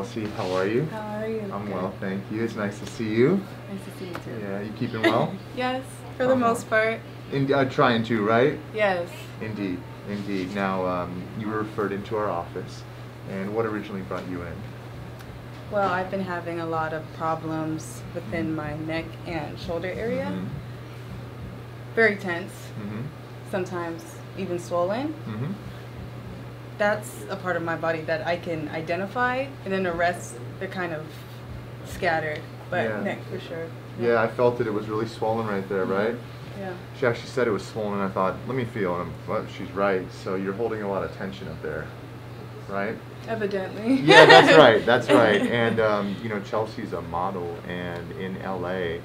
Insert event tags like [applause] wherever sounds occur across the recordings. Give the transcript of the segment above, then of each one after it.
Chelsea. How are you? How are you? I'm Good. well, thank you. It's nice to see you. Nice to see you too. Yeah, you keeping well? [laughs] Yes, for the Uh-huh. most part. In, uh, trying to, right? Yes. Indeed, indeed. Now, um, you were referred into our office, and what originally brought you in? Well, I've been having a lot of problems within my neck and shoulder area. Mm-hmm. Very tense. Mm-hmm. Sometimes even swollen. Mm-hmm. That's a part of my body that I can identify, and then the rest they're kind of scattered. But Yeah. neck for sure. Yeah, I felt that it was really swollen right there, right? Yeah. She actually said it was swollen. I thought, let me feel. And well, she's right. So you're holding a lot of tension up there, right? Evidently. yeah, that's [laughs] right. That's right. And um, you know, Chelsea's a model, and in LA,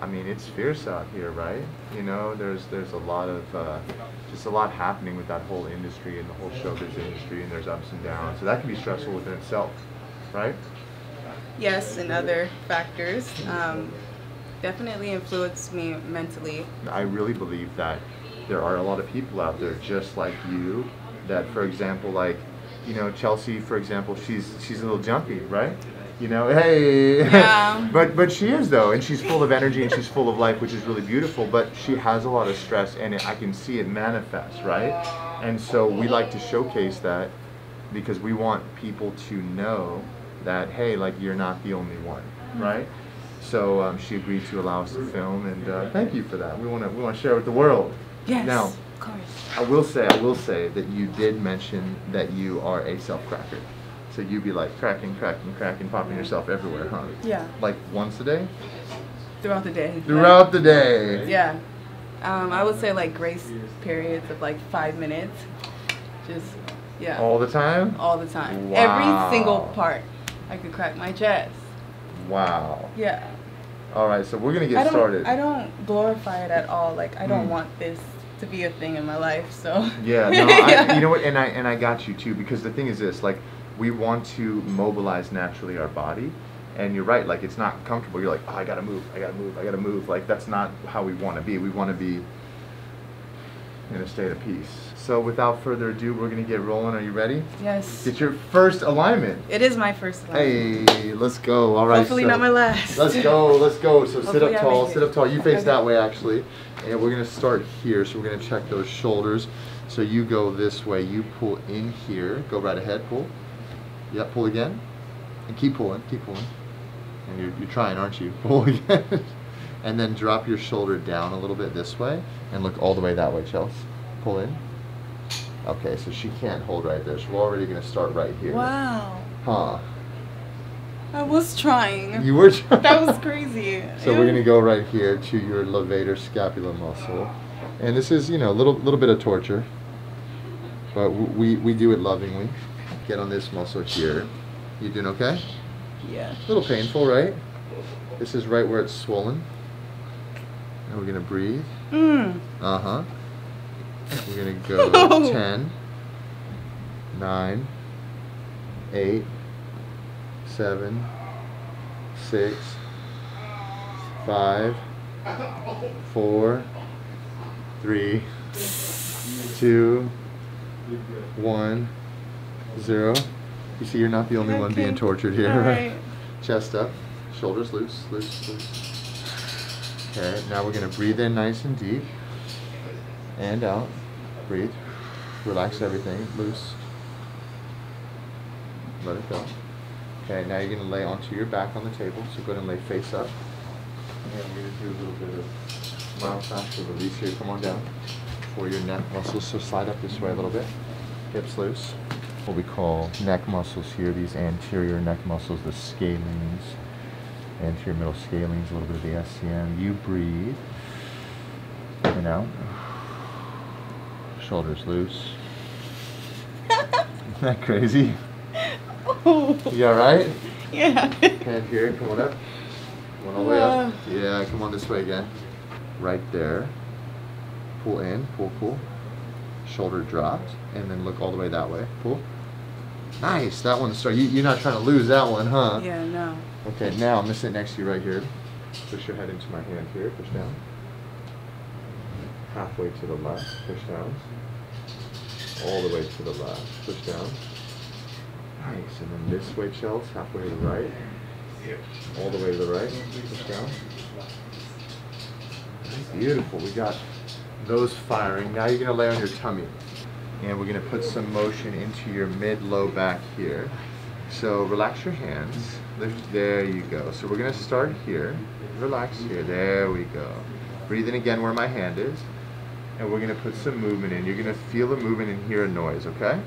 I mean, it's fierce out here, right? You know, there's there's a lot of uh, just a lot happening with that whole industry and the whole showbiz industry, and there's ups and downs. So that can be stressful within itself, right? yes, and other factors um, definitely influenced me mentally. I really believe that there are a lot of people out there just like you that for example like you know Chelsea for example she's she's a little jumpy right you know hey Yeah. [laughs] but but she is though and she's full of energy and she's full of life which is really beautiful but she has a lot of stress and it, I can see it manifest right and so we like to showcase that because we want people to know that hey like you're not the only one right so um, she agreed to allow us to film, and uh, thank you for that. We want to we want to share with the world. Yes. Now, of course. I will say I will say that you did mention that you are a self cracker. So you'd be like cracking, cracking, cracking, popping yourself everywhere, huh? Yeah. Like once a day? Throughout the day. Throughout the day. Yeah. Um, I would say like grace periods of like five minutes. Just, yeah. All the time? All the time. Wow. Every single part. I could crack my chest. Wow. Yeah. All right, so we're gonna I get don't, started. I don't glorify it at all. Like, I don't Mm. want this to be a thing in my life, so. Yeah, no, [laughs] I, you know what, and I and I got you too because the thing is this, like, we want to mobilize naturally our body, and you're right, like it's not comfortable. You're like, oh, I gotta move, I gotta move, I gotta move. Like that's not how we want to be. We want to be in a state of peace. So without further ado, we're gonna get rolling. Are you ready? Yes. Get your first alignment. It is my first one. Hey, let's go. All right. Hopefully so- not my last. Let's go, let's go. So sit up I tall, sit up tall. You face Okay. that way actually. And we're gonna start here. So we're gonna check those shoulders. So you go this way, you pull in here. Go right ahead, pull. Yep, pull again. And keep pulling, keep pulling. And you're, you're trying, aren't you? [laughs] Pull again. and then drop your shoulder down a little bit this way. And look all the way that way, Chelsea. Pull in. Okay, so she can't hold right there. So we're already gonna start right here. Wow. Huh. I was trying. You were that was crazy. [laughs] So we're gonna go right here to your levator scapula muscle, and this is you know a little little bit of torture, but we we do it lovingly. Get on this muscle here. You doing okay? Yeah. A little painful, right? This is right where it's swollen. And we're gonna breathe. Mm. Uh huh. We're gonna go No. [laughs] 10, 9, 8, 7, 6, 5, 4, 3, 2, 1, 0. You see, you're not the only one being tortured here, All right? right. [laughs] Chest up, shoulders loose, loose, loose. Okay, now we're gonna breathe in nice and deep. And out. Breathe. Relax everything. Loose. Let it go. Okay, now you're gonna lay onto your back on the table. So go ahead and lay face up. And we're gonna do a little bit of myofascial release here. Come on down. For your neck muscles. So slide up this way a little bit. Hips loose. What we call neck muscles here, these anterior neck muscles, the scalenes, anterior middle scalenes, a little bit of the SCM. You breathe. In and out. Shoulders loose. Isn't that crazy? Oh. [laughs] You alright? Yeah. Hand here, come on up. One all the way up. Yeah, come on this way again. Right there. Pull in, pull, pull. Shoulder dropped, and then look all the way that way. Pull. Nice, that one's start. You, you're not trying to lose that one, huh? Yeah, no. Okay, now I'm gonna sit next to you right here. Push your head into my hand here. Push down. Halfway to the left. Push down. All the way to the left. Push down. Nice. And then this way, Chels, halfway to the right. All the way to the right. Push down. Beautiful. We got those firing. Now you're going to lay on your tummy. And we're going to put some motion into your mid-low back here. So relax your hands. There, you go. So we're going to start here. Relax here. There we go. Breathe in again where my hand is. And we're going to put some movement in. You're going to feel the movement and hear a noise, okay?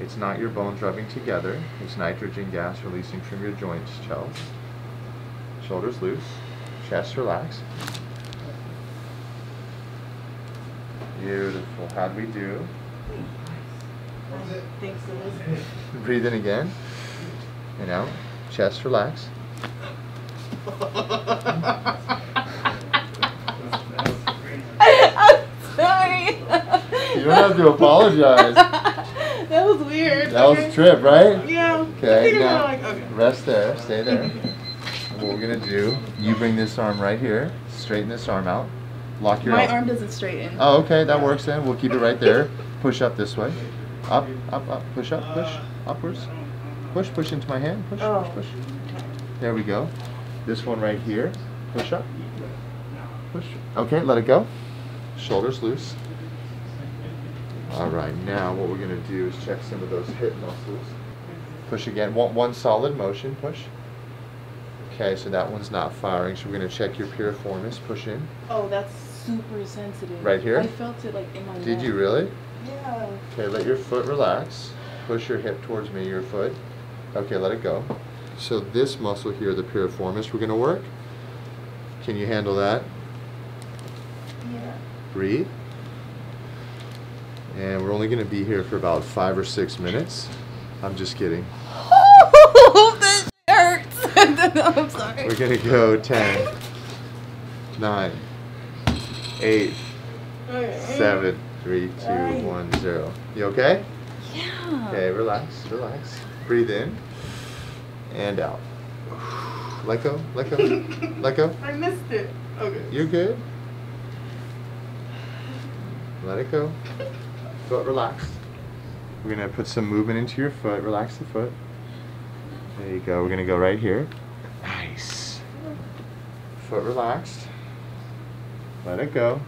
It's not your bones rubbing together. It's nitrogen gas releasing from your joints, Chels. Shoulders loose. Chest relaxed. Beautiful. How'd we do? Thanks, Breathe in again. And out. Chest relax. [laughs] I'm sorry. You don't have to apologize. [laughs] that was weird. That was okay. a trip, right? Yeah. Okay, [laughs] now like, okay. rest there. Stay there. What we're gonna do, you bring this arm right here. Straighten this arm out. Lock your My el- arm doesn't straighten. Oh, okay, that works then. We'll keep it right there. Push up this way. Up, up, up. Push up, push. Upwards. Push, push into my hand. Push, Oh. push, push. Oh. There we go. This one right here. Push up. Push. Okay, let it go. Shoulders loose. All right, now what we're gonna do is check some of those hip muscles. Push again. One, one solid motion. Push. Okay, so that one's not firing. So we're gonna check your piriformis. Push in. Oh, that's super sensitive. Right here? I felt it like in my Did neck. you really? Yeah. Okay, let your foot relax. Push your hip towards me, your foot. Okay, let it go. So this muscle here, the piriformis, we're gonna work. Can you handle that? Yeah. Breathe. And we're only gonna be here for about five or six minutes. I'm just kidding. [laughs] this hurts. [laughs] I'm sorry. We're gonna go 10, 9, 8, Okay. 7, 3, 2, Right. 1, 0. You okay? Yeah. Okay, relax, relax. Breathe in and out. Let go, let go, let go. [laughs] I missed it. Okay. You're good. Let it go. Foot relaxed. We're gonna put some movement into your foot. Relax the foot. There you go. We're gonna go right here. Nice. Foot relaxed. Let it go.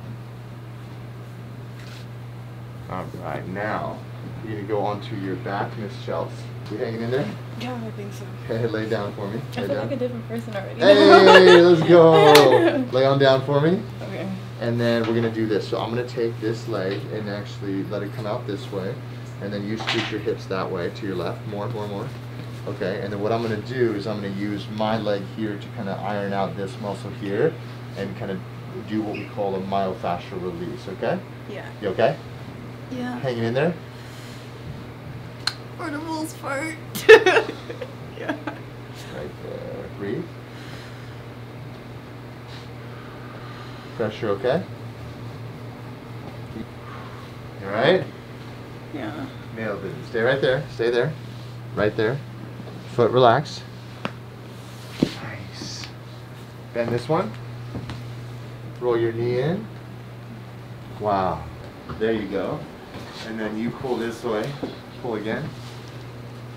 All right, now you're gonna go onto your back, Miss Chels. You hanging in there? Yeah, I think so. Okay, lay down for me. I Lay feel down. like a different person already. Hey, let's go. [laughs] Lay on down for me. Okay. And then we're gonna do this. So I'm gonna take this leg and actually let it come out this way. And then you scoot your hips that way to your left. More, more, more. Okay, and then what I'm gonna do is I'm gonna use my leg here to kind of iron out this muscle here and kind of do what we call a myofascial release, okay? Yeah. You okay? Yeah. Hanging in there? For the most part. yeah. Right there. Breathe. Pressure okay? You alright? Yeah. Nailed it. Stay right there. Stay there. Right there. Foot relaxed. Nice. Bend this one. Roll your knee in. Wow. There you go. And then you pull this way. Pull again.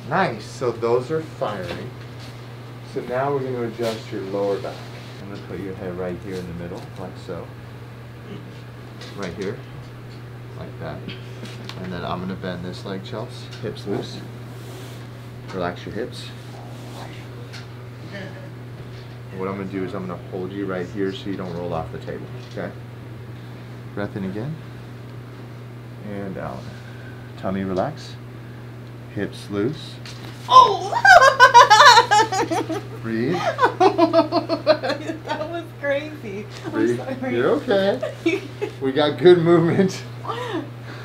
Nice. So those are firing. So now we're going to adjust your lower back. I'm going to put your head right here in the middle, like so. Right here. Like that. And then I'm going to bend this leg, Chels. Hips loose. Relax your hips. What I'm going to do is I'm going to hold you right here so you don't roll off the table. Okay? Breath in again. And out. Tummy relax. Hips loose. Oh! Breathe. [laughs] that was crazy. Breathe. I'm sorry. You're okay. [laughs] We got good movement.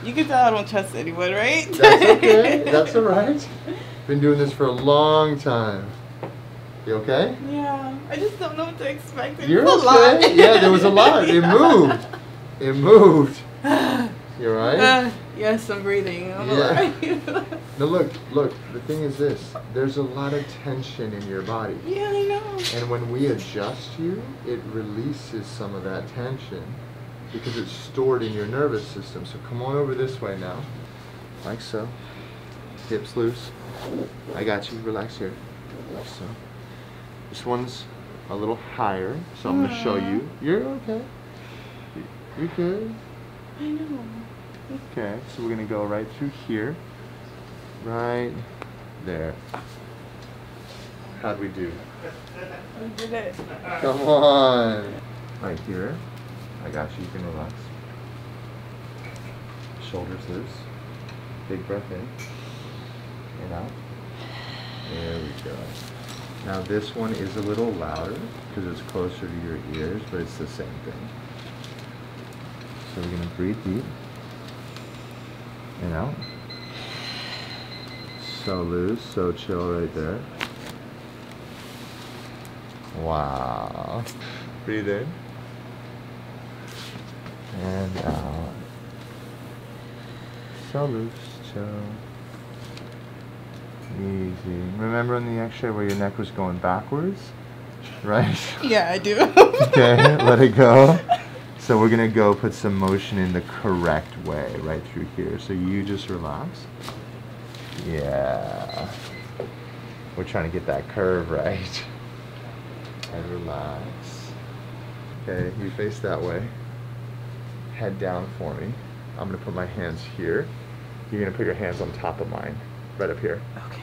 You can tell I don't trust anyone, right? That's okay. [laughs] That's all right. Been doing this for a long time. You okay? Yeah, I just don't know what to expect. It You're was a okay. lot. Yeah, there was a lot. It moved. It moved. [sighs] You all right? Uh, yes, I'm breathing. I'm Yeah. [laughs] Now look, look. The thing is this: there's a lot of tension in your body, yeah, I know. and when we adjust you, it releases some of that tension because it's stored in your nervous system. So come on over this way now, like so. Hips loose. I got you. Relax here. Like so, this one's a little higher, so I'm gonna show you. You're okay. You're good. I know. Okay, so we're gonna go right through here. Right there. How'd we do? We did it. Come on. Right here. I got you. You can relax. Shoulders loose. Big breath in. And out. There we go. Now this one is a little louder because it's closer to your ears, but it's the same thing. So we're gonna breathe deep. And out. So loose, so chill right there. Wow. Breathe in. And out. So loose, chill. Easy. Remember on the x-ray where your neck was going backwards? Right? Yeah, I do. okay, let it go. So we're gonna go put some motion in the correct way right through here. So you just relax. Yeah. We're trying to get that curve right. And relax. Okay, you face that way. Head down for me. I'm gonna put my hands here. You're gonna put your hands on top of mine. Right up here. okay.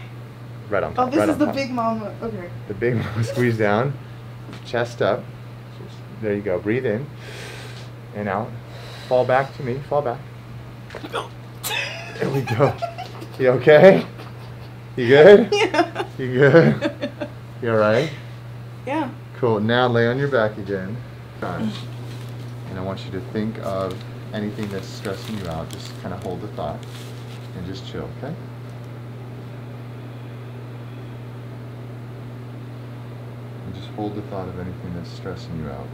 Right on oh, top. Oh, this right is the top. big mama. Okay. The big one, [laughs] squeeze down, chest up. There you go. Breathe in and out. Fall back to me. Fall back. There we go. You okay? You good? [laughs] Yeah. You good? You alright? Yeah. Cool. Now lay on your back again. And I want you to think of anything that's stressing you out. Just kind of hold the thought and just chill, okay? Just hold the thought of anything that's stressing you out.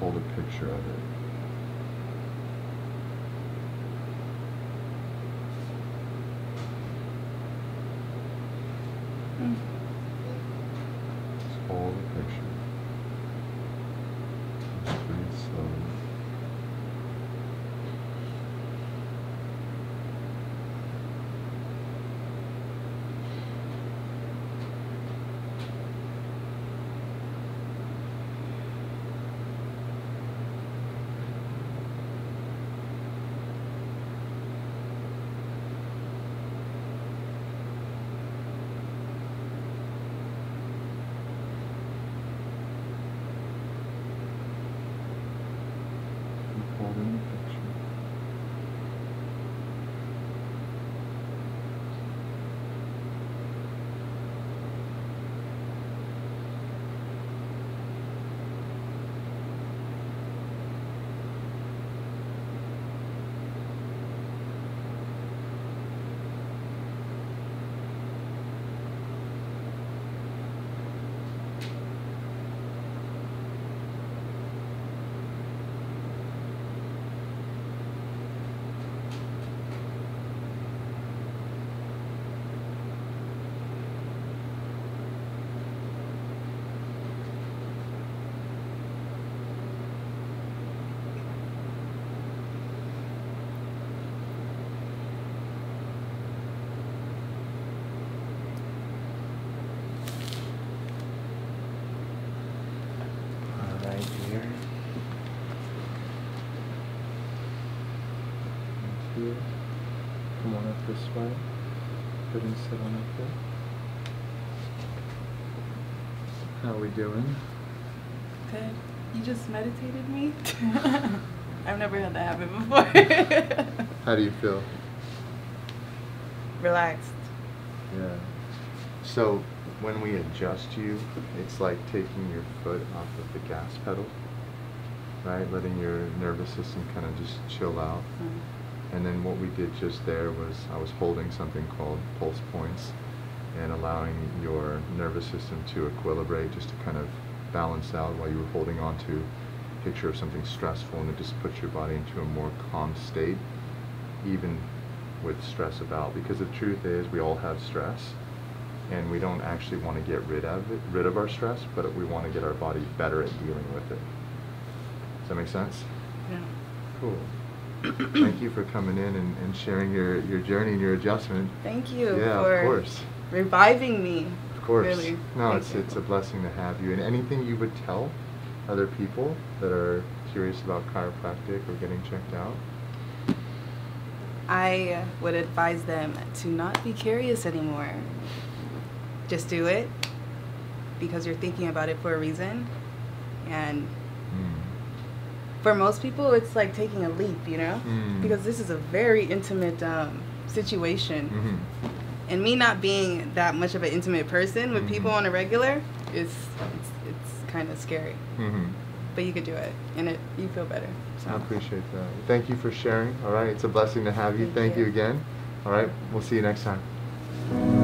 Hold a picture of it. How are we doing? Good. You just meditated me? [laughs] I've never had that happen before. [laughs] How do you feel? Relaxed. Yeah. So when we adjust you, it's like taking your foot off of the gas pedal, right? Letting your nervous system kind of just chill out. Mm. And then what we did just there was I was holding something called pulse points and allowing your nervous system to equilibrate just to kind of balance out while you were holding on to a picture of something stressful and it just puts your body into a more calm state even with stress about because the truth is we all have stress and we don't actually want to get rid of it rid of our stress but we want to get our body better at dealing with it does that make sense Yeah. cool thank you for coming in and, and sharing your, your journey and your adjustment. Thank you Yeah, for of course. Reviving me. Of course. Really. No, Thank it's you. it's a blessing to have you. And anything you would tell other people that are curious about chiropractic or getting checked out? I would advise them to not be curious anymore. Just do it because you're thinking about it for a reason. And Mm. for most people, it's like taking a leap, you know? Mm. Because this is a very intimate um, situation. Mhm. And me not being that much of an intimate person with people Mhm. on a regular is it's, it's kind of scary. Mhm. But you could do it, and it you feel better. So. I appreciate that. Thank you for sharing. All right, it's a blessing to have you. Thank Thank you you. again. All right, we'll see you next time.